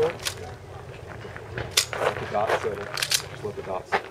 for it. Let the dots, settle. Just let the dots.